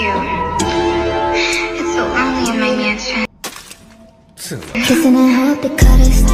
It's so lonely in my mansion. Kissing and hope it cut us